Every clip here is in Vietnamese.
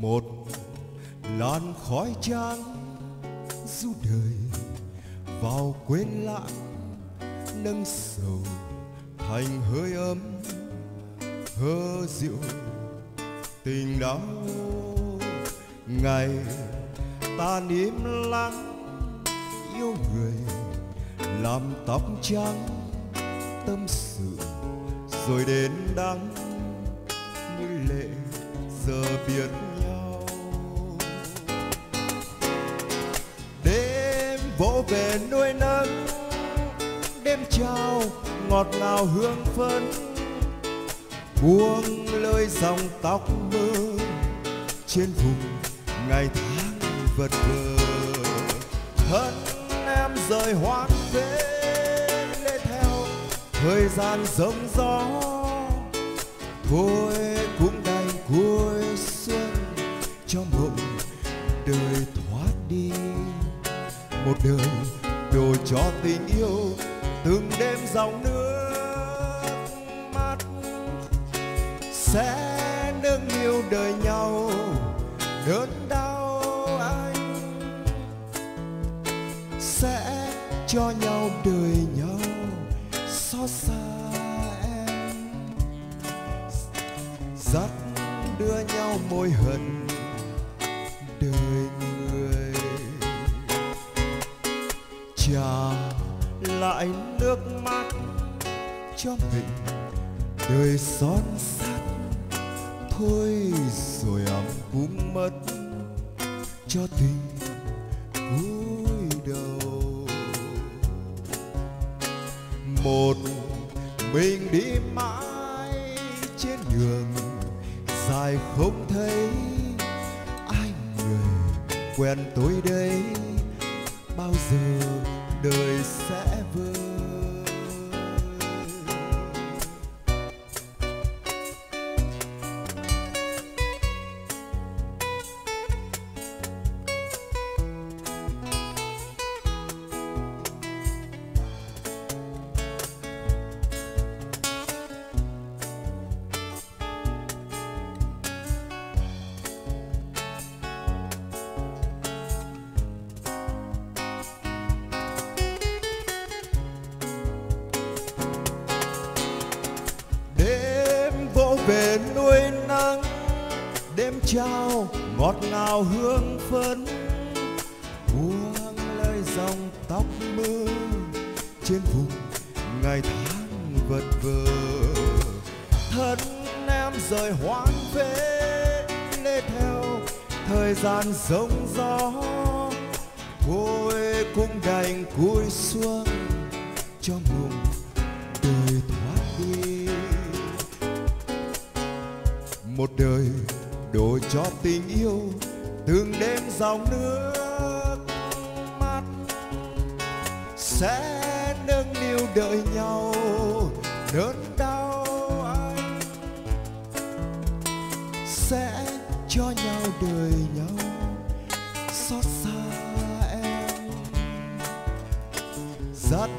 một làn khói trắng du đời. Vào quên lãng, nâng sầu, thành hơi ấm, hơ rượu. Tình đau ngày ta im lặng yêu người, làm tóc trắng tâm sự. Rồi đến đắng, như lệ giờ biệt vỗ về nuôi nấng. Đêm trao ngọt ngào hương phấn, buông lơi dòng tóc mơ trên vùng ngày tháng vật vờ. Thân em rời hoang phế lê theo, thời gian rông gió thôi cũng đời đồ cho tình yêu, từng đêm dòng nước mắt sẽ nâng niu đời nhau. Đớn đau anh sẽ cho nhau đời nhau. Xót xa em, dắt đưa nhau môi hận lại nước mắt cho mình. Đời son sắt thôi rồi ấm cũng mất cho tình cúi đầu. Một mình đi mãi trên đường, dài không thấy ai người. Quen tôi đây bao giờ đời sẽ vơi trao ngọt ngào hương phấn buông lời dòng tóc mưa trên vùng ngày tháng vật vờ. Thân em rời hoang phế, lê theo thời gian rông gió. Thôi cũng đành cúi xuống cho mộng đời thoát đi một đời đồ cho tình yêu từng đêm dòng nước mắt sẽ nâng niu đợi nhau đớn đau anh sẽ cho nhau đời nhau xót xa em. Dắt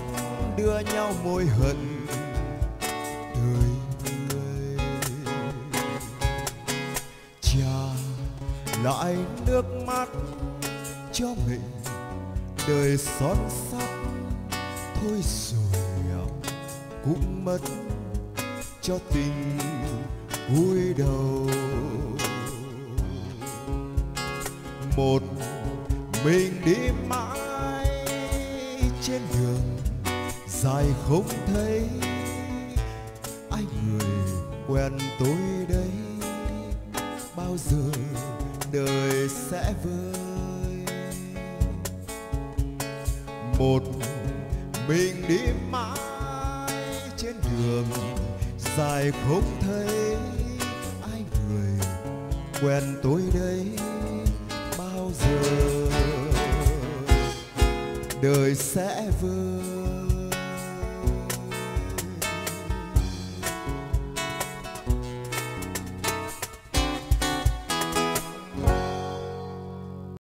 đưa nhau môi hận lại nước mắt cho mình. Đời son sắt thôi rồi cũng mất cho tình vui đầu. Một mình đi mãi trên đường, dài không thấy ai người quen tôi đây. Bao giờ đời sẽ vơi. Một mình đi mãi trên đường, dài không thấy ai người. Quen tôi đây bao giờ? Đời sẽ vơi.